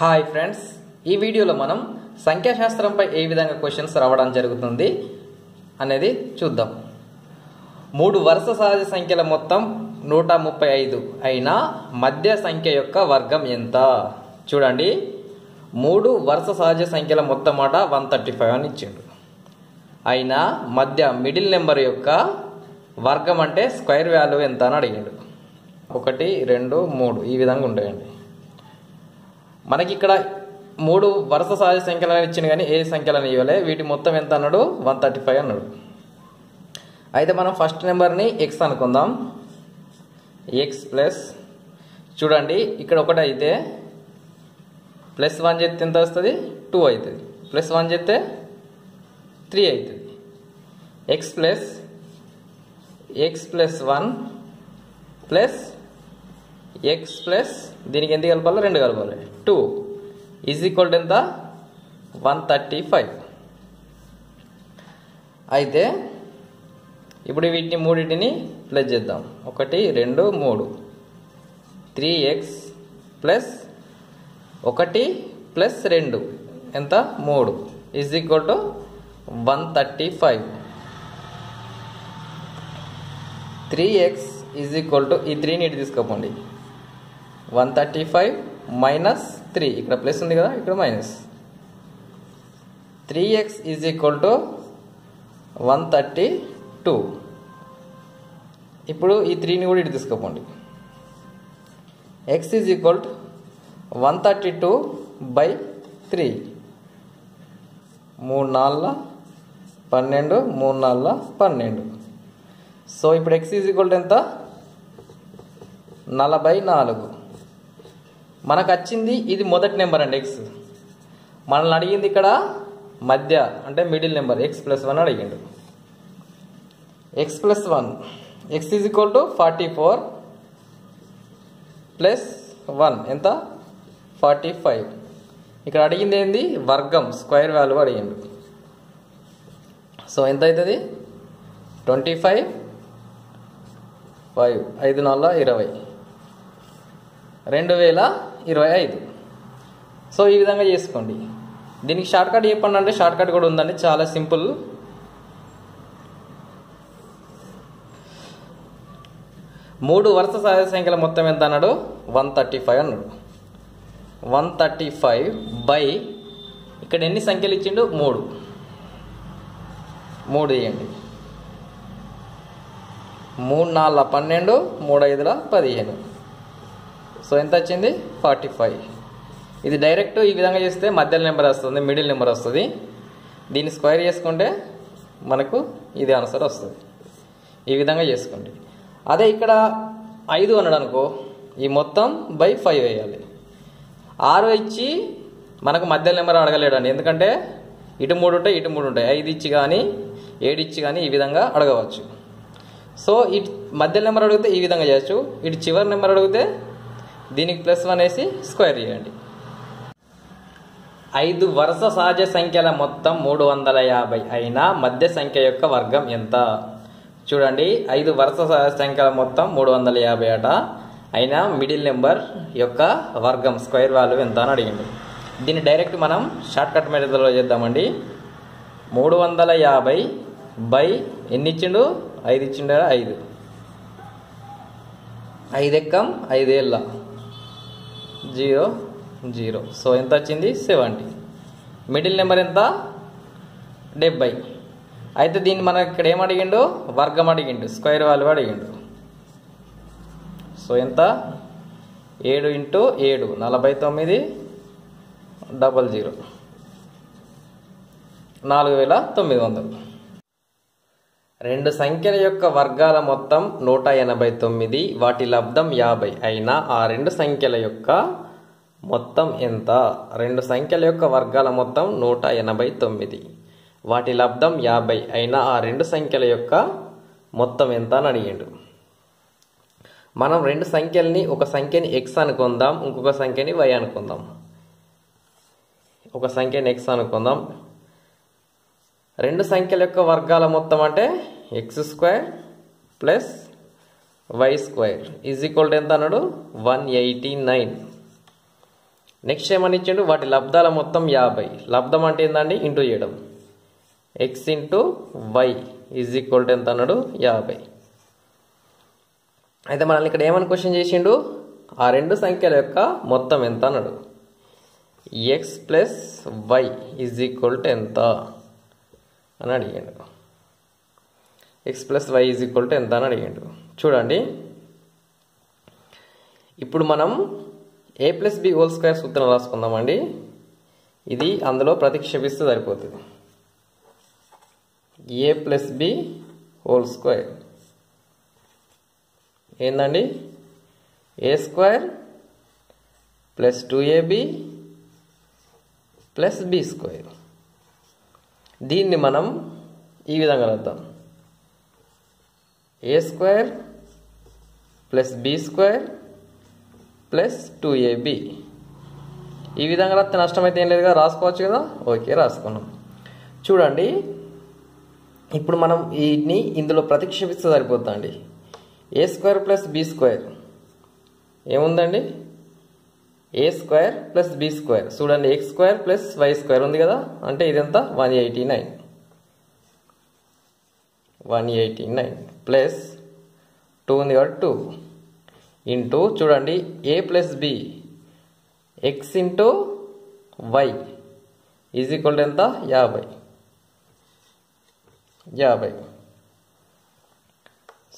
Hi friends ఈ వీడియోలో మనం సంఖ్యాశాస్త్రంపై ఏ విధంగా క్వశ్చన్స్ రావడం జరుగుతుంది అనేది చూద్దాం. మూడు వరుస సహజ సంఖ్యల మొత్తం నూట ముప్పై ఐదు అయినా మధ్య సంఖ్య యొక్క వర్గం ఎంత? చూడండి. మూడు వరుస సహజ సంఖ్యల మొత్తం మాట వన్ థర్టీ ఫైవ్ అని ఇచ్చిండు. అయినా మధ్య మిడిల్ నెంబర్ యొక్క వర్గం అంటే స్క్వేర్ వాల్యూ ఎంత అని అడిగాడు. ఒకటి రెండు మూడు ఈ విధంగా ఉంటాయండి. మనకి ఇక్కడ మూడు వరుస సహజ సంఖ్యలను ఇచ్చింది కానీ ఏ సంఖ్యలను ఇవ్వలే. వీటి మొత్తం ఎంత అన్నాడు? వన్ థర్టీ ఫైవ్ అన్నాడు. అయితే మనం ఫస్ట్ నెంబర్ని ఎక్స్ అనుకుందాం. ఎక్స్ ప్లస్ చూడండి ఇక్కడ ఒకటి అయితే ప్లస్ వన్ చేస్తే ఎంత వస్తుంది? టూ అవుతుంది ప్లస్ వన్ చేస్తే త్రీ అవుతుంది x plus x plus one plus x plus దీనికి ఎంత కలపాలి రెండు కలపాలి. టూ ఈజ్ ఈక్వల్ టు ఎంత? వన్ థర్టీ ఫైవ్ అయితే ఇప్పుడు వీటిని మూడింటిని ప్లస్ చేద్దాం. ఒకటి రెండు మూడు. త్రీ ఎక్స్ ప్లస్ ఒకటి ప్లస్ రెండు. ఎంత? మూడు. Is equal to one thirty five three x is equal to ఈ త్రీని ఇటు తీసుకోపోండి. One thirty five minus three. ఇక్కడ ప్లస్ ఉంది కదా ఇక్కడ minus. Three x is equal to one thirty two. ఇప్పుడు ఈ త్రీని కూడా ఇటు తీసుకోపోండి. X is equal to one thirty two by three. మూడు నాలుగు పన్నెండు మూడు నాలుగు పన్నెండు. సో ఇప్పుడు ఎక్స్ ఈజ్ ఈక్వల్ టు ఎంత? నలభై నాలుగు. మనకు వచ్చింది ఇది మొదటి నెంబర్ అండి ఎక్స్ మనల్ని అడిగింది ఇక్కడ మధ్య అంటే middle number x plus one అడిగిండు. X plus one x is equal to forty four plus one ఎంత? ఫార్టీ ఫైవ్ ఇక్కడ అడిగింది ఏంది? వర్గం స్క్వేర్ వాల్యూ అడిగిండు. సో ఎంత అవుతుంది ట్వంటీ ఫైవ్ ఫైవ్ ఐదు నాలుగు ఇరవై. రెండు వేల ఇరవై ఐదు. సో ఈ విధంగా చేసుకోండి. దీనికి షార్ట్కట్ చెప్పండి అంటే షార్ట్కట్ కూడా ఉందండి. చాలా సింపుల్. మూడు వరుస సహజ సంఖ్యల మొత్తం ఎంత అన్నాడు? వన్ థర్టీ ఫైవ్ అన్నాడు. వన్ థర్టీ ఫైవ్ బై ఇక్కడ ఎన్ని సంఖ్యలు ఇచ్చిండు? మూడు. మూడు వేయండి మూడు నాలుగు పన్నెండు మూడు ఐదుల పదిహేను. సో ఎంత వచ్చింది? Forty five. ఇది డైరెక్ట్ ఈ విధంగా చేస్తే మధ్యలో నెంబర్ వస్తుంది మిడిల్ నెంబర్ వస్తుంది. దీన్ని స్క్వేర్ చేసుకుంటే మనకు ఇది ఆన్సర్ వస్తుంది. ఈ విధంగా చేసుకోండి. అదే ఇక్కడ ఐదు అన్నాడు అనుకో ఈ మొత్తం బై ఫైవ్ వేయాలి. ఆరు ఇచ్చి మనకు మధ్య నెంబర్ అడగలేడండి. ఎందుకంటే ఇటు మూడు ఉంటాయి ఇటు మూడు ఉంటాయి. ఐదు ఇచ్చి కానీ ఏడు ఇచ్చి కానీ ఈ విధంగా అడగవచ్చు. సో ఇటు మధ్య నెంబర్ అడిగితే ఈ విధంగా చేయొచ్చు. ఇటు చివరి నెంబర్ అడిగితే దీనికి ప్లస్ వన్ వేసి స్క్వేర్ చేయండి. ఐదు వరుస సహజ సంఖ్యల మొత్తం మూడు వందల యాభై అయినా మధ్య సంఖ్య యొక్క వర్గం ఎంత? చూడండి ఐదు వరుస సహజ సంఖ్యల మొత్తం మూడు వందల యాభై అట అయినా మిడిల్ నెంబర్ యొక్క వర్గం స్క్వేర్ వాల్యూ ఎంత అని అడిగింది దీన్ని డైరెక్ట్ మనం షార్ట్ కట్ మెథడ్లో చేద్దామండి. మూడు వందల యాభై బై ఎన్ని ఇచ్చిండు? ఐదు ఇచ్చిండ? ఐదు. ఐదు ఎక్కం ఐదేళ్ళ. Zero zero. సో ఎంత వచ్చింది సెవెంటీ. మిడిల్ నెంబర్ ఎంత? డెబ్బై. అయితే దీన్ని మనకి ఇక్కడ ఏం అడిగిండు? వర్గం అడిగిండు. స్క్వేర్ వాల్యూ అడిగిండు. సో ఎంత? ఏడు ఇంటూ ఏడు. నలభై తొమ్మిది డబల్ జీరో. నాలుగు వేల తొమ్మిది వందలు. రెండు సంఖ్యల యొక్క వర్గాల మొత్తం నూట ఎనభై తొమ్మిది వాటి లబ్ధం యాభై. అయినా ఆ రెండు సంఖ్యల యొక్క మొత్తం ఎంత? రెండు సంఖ్యల యొక్క వర్గాల మొత్తం నూట ఎనభై తొమ్మిది. వాటి లబ్ధం యాభై. అయినా ఆ రెండు సంఖ్యల యొక్క మొత్తం ఎంత అని అడిగిండు. మనం రెండు సంఖ్యల్ని ఒక సంఖ్యని ఎక్స్ అనుకుందాం ఇంకొక సంఖ్యని వై అనుకుందాం. ఒక సంఖ్యని ఎక్స్ అనుకుందాం. రెండు సంఖ్యల యొక్క వర్గాల మొత్తం అంటే x square plus y square. Is equal to ఎంత అన్నాడు? One eighty nine. నెక్స్ట్ ఏమని ఇచ్చిండు? వాటి లబ్ధాల మొత్తం యాభై. లబ్ధం అంటే ఏంటండి ఇంటూ చేయడం. X into y is equal to ఎంత అన్నాడు? యాభై. అయితే మనల్ని ఇక్కడ ఏమని క్వశ్చన్ చేసిండు? ఆ రెండు సంఖ్యల యొక్క మొత్తం ఎంత అన్నాడు? X plus y is equal to ఎంత? అని అడిగాడు. X plus y is equal to ఎంత అని అడిగాడు. చూడండి. ఇప్పుడు మనం A plus B whole square సూత్రం రాసుకుందామండి. ఇది అందులో ప్రతిక్షేపిస్తే సరిపోతుంది. A plus B whole square ఏందండి? A square plus two AB plus B square దీన్ని మనం ఈ విధంగా రాద్దాం. A square plus B square plus two AB ఈ విధంగా రాస్తే నష్టం అయితే ఏం లేదుగా రాసుకోవచ్చు కదా? ఓకే రాసుకున్నాం. చూడండి ఇప్పుడు మనం వీటిని ఇందులో ప్రతిక్షేపిస్తే సరిపోతుందండి. A square plus B square ఏముందండి? A square plus B square చూడండి x square plus y square ఉంది కదా? అంటే ఇదంతా? One eighty nine one eighty nine plus two ఉంది కాబట్టి టూ ఇంటూ చూడండి A plus B x into y is equal ఎంత? యాభై. యాభై.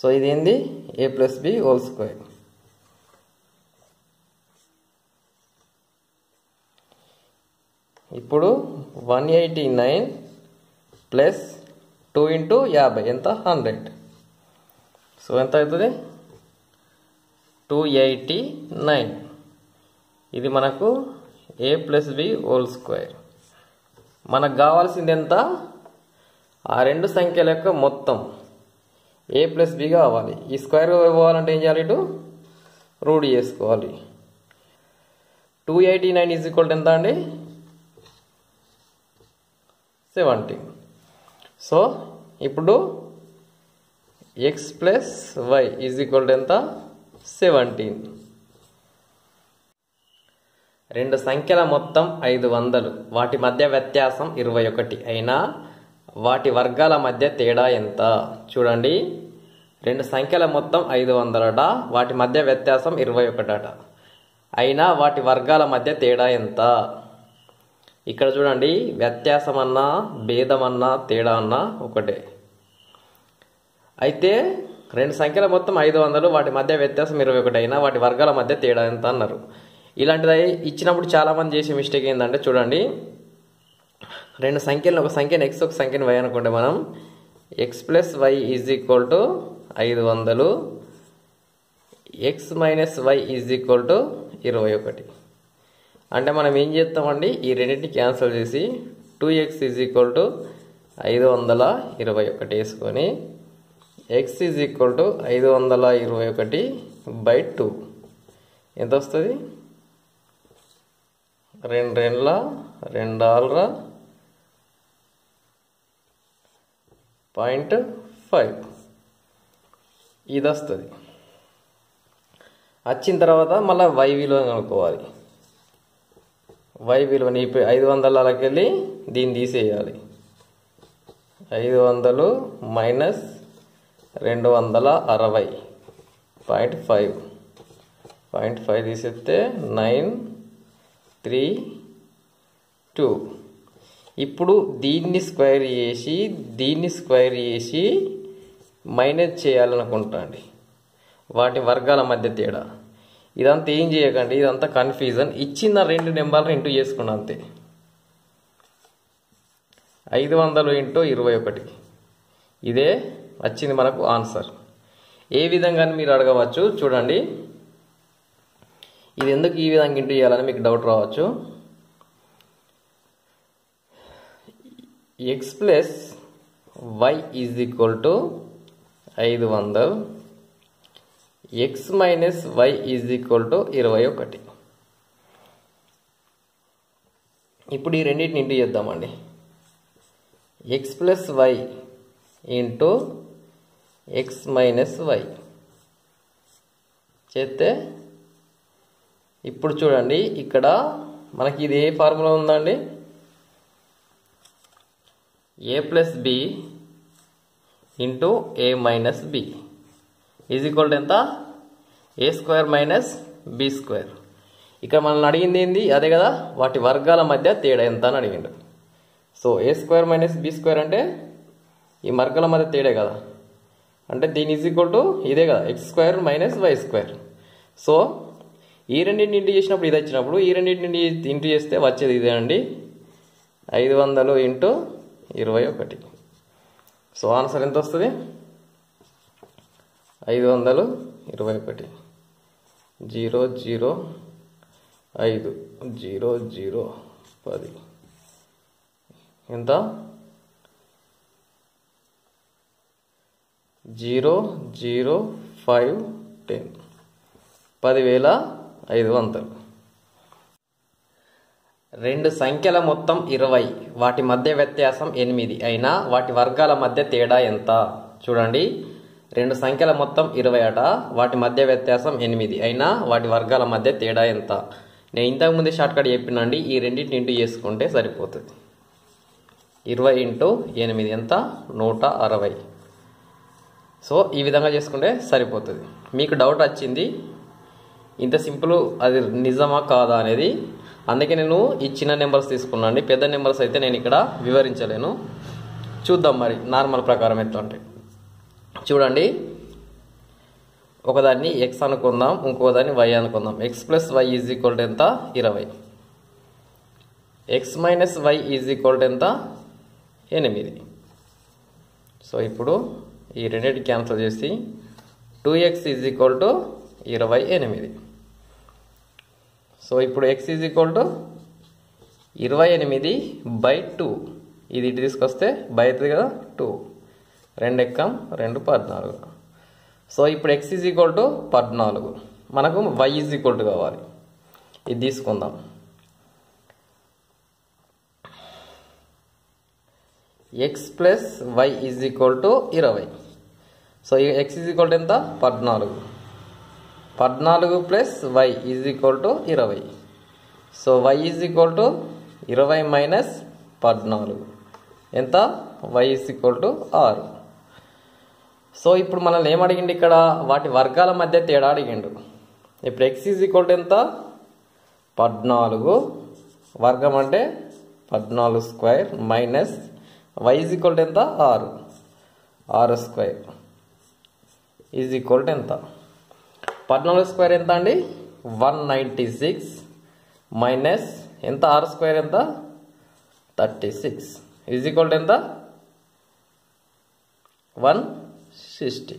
సో ఇది ఏంది A plus B whole square ఇప్పుడు one eighty nine plus two into యాభై. ఎంత? హండ్రెడ్ సో ఎంత అవుతుంది? టూ ఎయిటీ నైన్ ఇది మనకు A plus B whole square మనకు కావాల్సింది ఎంత? ఆ రెండు సంఖ్యల యొక్క మొత్తం. ఏ ప్లస్ బి కావాలి. ఈ స్క్వేర్ పోవాలంటే ఏం చేయాలి ఇటు? రూడ్ చేసుకోవాలి. Two eighty nine is equal ఎంత అండి? సెవెంటీన్ సో ఇప్పుడు x plus y is equal to ఎంత? సెవెంటీన్ రెండు సంఖ్యల మొత్తం ఐదు వందలు. వాటి మధ్య వ్యత్యాసం ఇరవై ఒకటి. అయినా వాటి వర్గాల మధ్య తేడా ఎంత? చూడండి. రెండు సంఖ్యల మొత్తం ఐదు వందలట. వాటి మధ్య వ్యత్యాసం ఇరవై ఒకటట. అయినా వాటి వర్గాల మధ్య తేడా ఎంత? ఇక్కడ చూడండి వ్యత్యాసం అన్నా భేదం అన్నా తేడా అన్నా ఒకటే. అయితే రెండు సంఖ్యల మొత్తం ఐదు వందలు వాటి మధ్య వ్యత్యాసం ఇరవై ఒకటి అయినా వాటి వర్గాల మధ్య తేడా ఎంత అన్నారు. ఇలాంటిది ఇచ్చినప్పుడు చాలామంది చేసే మిస్టేక్ ఏంటంటే చూడండి రెండు సంఖ్యలను ఒక సంఖ్యను ఎక్స్ ఒక సంఖ్యను వై అనుకుంటే మనం x plus y is equal to ఐదు వందలు x minus y is equal to ఇరవై ఒకటి. అంటే మనం ఏం చేస్తామండి? ఈ రెండింటిని క్యాన్సిల్ చేసి two x is equal to ఐదు వందల ఇరవై ఒకటి వేసుకొని ఎక్స్ ఈజ్ ఈక్వల్ టు ఐదు వందల ఇరవై ఒకటి బై టూ ఎంత వస్తుంది? రెండు రెండ్ల రెండు ఆల్ర పాయింట్ ఫైవ్. ఇది వస్తుంది వచ్చిన తర్వాత మళ్ళీ వై విలువ కనుక్కోవాలి. వై విలువని ఇప్పుడు ఐదు వందల అలాకెళ్ళి దీన్ని తీసేయాలి. ఐదు వందలు మైనస్ రెండు వందల అరవై. Point five. పాయింట్ ఫైవ్ తీసేస్తే నైన్ త్రీ టూ. ఇప్పుడు దీన్ని స్క్వేర్ చేసి దీన్ని స్క్వేర్ చేసి మైనస్ చేయాలనుకుంటాండి వాటి వర్గాల మధ్య తేడా. ఇదంతా ఏం చేయకండి ఇదంతా కన్ఫ్యూజన్ ఇచ్చిన రెండు నెంబర్లు ఇంటూ చేసుకున్నా అంతే. ఐదు వందలు ఇంటూ ఇరవై ఒకటి. ఇదే వచ్చింది మనకు ఆన్సర్ ఏ విధంగా మీరు అడగవచ్చు చూడండి. ఇది ఎందుకు ఈ విధంగా ఇంటూ చేయాలని మీకు డౌట్ రావచ్చు. X plus y is equal to ఐదు వందలు. X minus y is equal to ఇరవై ఒకటి ఇప్పుడు ఈ రెండింటిని ఇంటూ చేద్దామండి. X plus y into x minus y చేస్తే ఇప్పుడు చూడండి ఇక్కడ మనకి ఇది ఏ ఫార్ములా ఉందండి. A plus B into A minus B is equal to ఎంత? A square minus B square ఇక్కడ మనల్ని అడిగింది ఏంది? అదే కదా వాటి వర్గాల మధ్య తేడా ఎంత అని అడిగిండు. So A square minus B square అంటే ఈ వర్గాల మధ్య తేడే కదా. అంటే దీని ఈజ్ ఈక్వల్ టు ఇదే కదా x square minus y square so ఈ రెండింటిని ఇంటూ చేసినప్పుడు ఇది వచ్చినప్పుడు ఈ రెండింటిని ఇంటూ చేస్తే వచ్చేది ఇదే అండి. ఐదు వందలు ఇంటూ ఇరవై ఒకటి. సో ఆన్సర్ ఎంత వస్తుంది? ఐదు వందలు ఇరవై ఒకటి. జీరో జీరో ఐదు. జీరో జీరో పది. ఎంత? Zero zero five ten. పదివేల ఐదు వందలు. రెండు సంఖ్యల మొత్తం ఇరవై. వాటి మధ్య వ్యత్యాసం ఎనిమిది. అయినా వాటి వర్గాల మధ్య తేడా ఎంత? చూడండి. రెండు సంఖ్యల మొత్తం ఇరవై అట వాటి మధ్య వ్యత్యాసం ఎనిమిది. అయినా వాటి వర్గాల మధ్య తేడా ఎంత? నేను ఇంతకుముందే షార్ట్కట్ చెప్పినండి ఈ రెండింటిని ఇంటూ చేసుకుంటే సరిపోతుంది. ఇరవై ఇంటూ ఎనిమిది ఎంత? నూట అరవై. సో ఈ విధంగా చేసుకుంటే సరిపోతుంది. మీకు డౌట్ వచ్చింది ఇంత సింపుల్ అది నిజమా కాదా అనేది? అందుకే నేను ఈ చిన్న నెంబర్స్ తీసుకున్నాను పెద్ద నెంబర్స్ అయితే నేను ఇక్కడ వివరించలేను. చూద్దాం మరి నార్మల్ ప్రకారం ఎట్లా ఉంటాయి. చూడండి. ఒకదాన్ని ఎక్స్ అనుకుందాం ఇంకోదాన్ని వై అనుకుందాం. X plus y is equal to ఎంత? ఇరవై. X minus y is equal to ఎంత? ఎనిమిది. సో ఇప్పుడు ఈ రెండింటి క్యాన్సిల్ చేసి two x is equal to ఇరవై ఎనిమిది. సో ఇప్పుడు ఎక్స్ ఈజ్ ఈక్వల్ టు ఇరవై ఎనిమిది బై టూ ఇది ఇటు తీసుకొస్తే బై అవుతుంది కదా? టూ రెండు ఎక్కం రెండు పద్నాలుగు. సో ఇప్పుడు ఎక్స్ ఈజ్ ఈక్వల్ టు పద్నాలుగు. మనకు వై ఈజ్ ఈక్వల్ టు కావాలి. ఇది తీసుకుందాం. X plus y is equal to ఇరవై. So x is equal to ఎంత? పద్నాలుగు. పద్నాలుగు plus y is equal to ఇరవై. So y is equal to ఇరవై మైనస్ పద్నాలుగు. ఎంత? వై ఈజ్ ఈక్వల్ టు ఆరు. సో ఇప్పుడు మనల్ని ఏం అడిగిండు ఇక్కడ? వాటి వర్గాల మధ్య తేడా అడిగిండు. ఇప్పుడు ఎక్స్ ఈజ్ ఈక్వల్ టు ఎంత? పద్నాలుగు. వర్గం అంటే పద్నాలుగు square minus y is equal to ఎంత? ఆరు. ఆరు స్క్వేర్ ఈజ్ ఈక్వల్ టు ఎంత? పద్నాలుగు స్క్వేర్ ఎంత అండి? వన్ నైంటీ సిక్స్ మైనస్ ఎంత? ఆరు స్క్వేర్ ఎంత? Thirty six. Is equal to ఎంత? వన్ సిక్స్టీ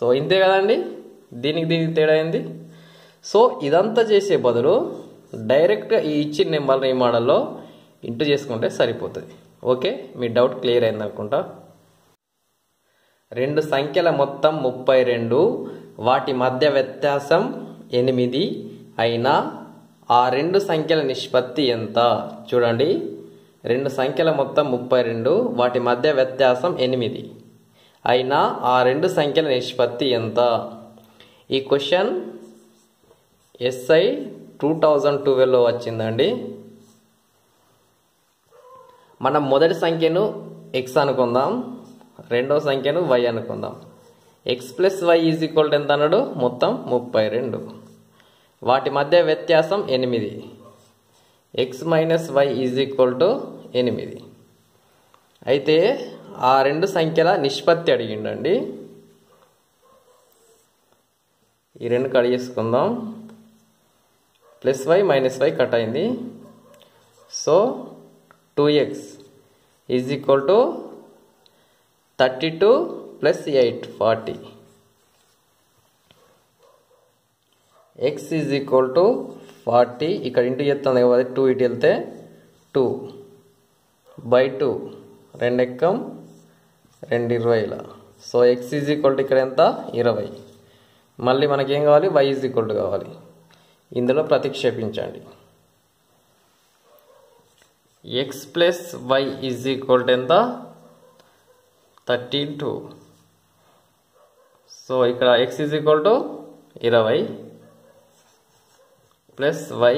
సో ఇంతే కదండి? దీనికి దీనికి తేడా ఏంది? సో ఇదంతా చేసే బదులు డైరెక్ట్గా ఈ ఇచ్చిన నెంబర్ని ఈ మోడల్లో ఇంటూ చేసుకుంటే సరిపోతుంది. ఓకే? మీ డౌట్ క్లియర్ అయింది అనుకుంటా. రెండు సంఖ్యల మొత్తం ముప్పై రెండు వాటి మధ్య వ్యత్యాసం ఎనిమిది అయినా ఆ రెండు సంఖ్యల నిష్పత్తి ఎంత? చూడండి. రెండు సంఖ్యల మొత్తం ముప్పై రెండు వాటి మధ్య వ్యత్యాసం ఎనిమిది. అయినా ఆ రెండు సంఖ్యల నిష్పత్తి ఎంత? ఈ క్వశ్చన్ ఎస్ఐ టూ థౌజండ్ ట్వెల్వ్లో వచ్చిందండి. మనం మొదటి సంఖ్యను ఎక్స్ అనుకుందాం రెండవ సంఖ్యను వై అనుకుందాం. X plus y is equal ఎంత అన్నాడు? మొత్తం ముప్పై రెండు. వాటి మధ్య వ్యత్యాసం ఎనిమిది. X minus y is equal to ఎనిమిది. అయితే ఆ రెండు సంఖ్యల నిష్పత్తి అడిగిండండి. ఈ రెండు కట్ చేసుకుందాం. Plus y minus y cut అయింది. So two x is equal to thirty two plus eight forty x is equal to forty ఇక్కడ ఇంటూ చెప్తుంది కదా టూ ఇటు వెళ్తే టూ బై టూ రెండు ఎక్కం రెండు ఇరవైల so x is equal to ఇక్కడ ఎంత? ఇరవై. మళ్ళీ మనకేం కావాలి? వై ఈజ్ ఈక్వల్ టు కావాలి. ఇందులో ప్రతిక్షేపించండి. X plus y is equal to ఎంత? థర్టీ టూ సో ఇక్కడ ఎక్స్ ఈజ్ ఈక్వల్ టు ఇరవై plus y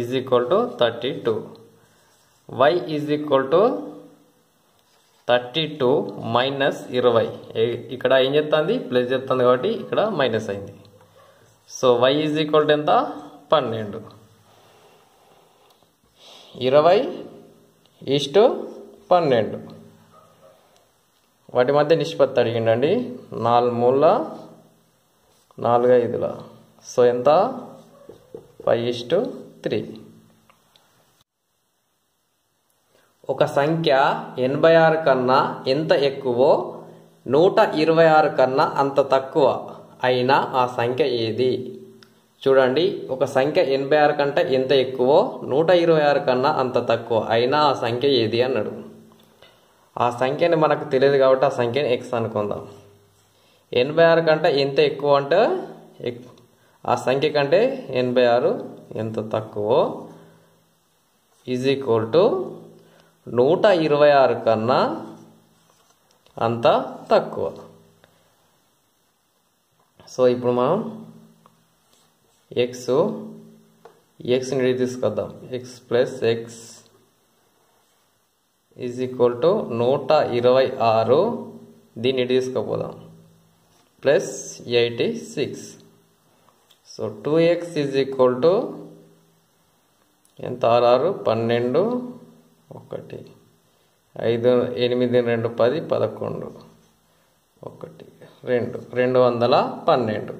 is equal to thirty two y is equal to thirty two minus ఇరవై. ఇక్కడ ఏం చెప్తుంది? ప్లస్ చెప్తుంది కాబట్టి ఇక్కడ మైనస్ అయింది. So y is equal to ఎంత? పన్నెండు. ఇరవై ఈస్టు పన్నెండు. వాటి మధ్య నిష్పత్తి అడిగిండండి. నాలుగు మూల నాలుగు ఐదుల. సో ఎంత? ఫైవ్ ఈస్టు త్రీ ఒక సంఖ్య ఎనభై ఆరు కన్నా ఎంత ఎక్కువో నూట ఇరవై ఆరు కన్నా అంత తక్కువ అయినా ఆ సంఖ్య ఏది? చూడండి ఒక సంఖ్య ఎనభై ఆరు కంటే ఎంత ఎక్కువో నూట ఇరవై ఆరు కన్నా అంత తక్కువ అయినా ఆ సంఖ్య ఏది అన్నాడు. ఆ సంఖ్యని మనకు తెలియదు కాబట్టి ఆ సంఖ్యని ఎక్స్ అనుకుందాం. ఎనభై ఆరు కంటే ఎంత ఎక్కువ అంటే ఎక్- ఆ సంఖ్య కంటే ఎనభై ఆరు ఎంత తక్కువ ఈజ్ ఈక్వల్ టు నూట ఇరవై ఆరు కన్నా అంత తక్కువ. సో ఇప్పుడు మనం ఎక్స్ ఎక్స్ని ఇడి తీసుకొద్దాం. X plus x is equal to నూట ఇరవై ఆరు. దీన్ని తీసుకుపోదాం. Plus eighty six. So two x is equal to ఎంత? ఆరు ఆరు పన్నెండు. ఒకటి. ఐదు ఎనిమిది రెండు పది పదకొండు. ఒకటి. రెండు. రెండు వందల పన్నెండు.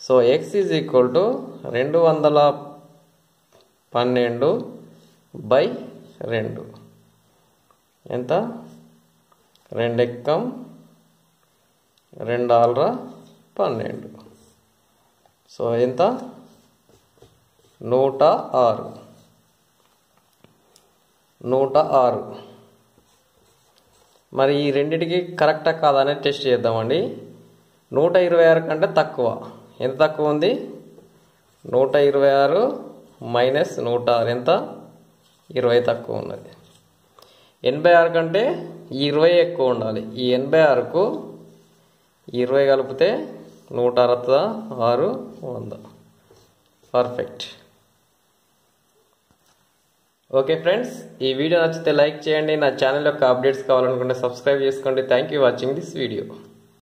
So x is equal to రెండు వందల పన్నెండు బై రెండు. ఎంత? రెండెక్కం? రెండు ఆల్రా పన్నెండు. సో ఎంత? నూట ఆరు. నూట ఆరు. మరి ఈ రెండింటికి కరెక్టా కాదా అనేది టెస్ట్ చేద్దామండి. నూట ఇరవై ఆరు కంటే తక్కువ. ఎంత తక్కువ ఉంది? నూట ఇరవై ఆరు మైనస్ నూట ఆరు. ఎంత? ఇరవై తక్కువ ఉన్నది. ఎనభై ఆరు కంటే ఇరవై ఎక్కువ ఉండాలి. ఈ ఎనభై ఆరుకు ఇరవై కలిపితే నూట అరవై ఆరు వంద. పర్ఫెక్ట్ ఓకే ఫ్రెండ్స్ ఈ వీడియో నచ్చితే లైక్ చేయండి నా ఛానల్ యొక్క అప్డేట్స్ కావాలనుకుంటే సబ్స్క్రైబ్ చేసుకోండి. Thank you watching this video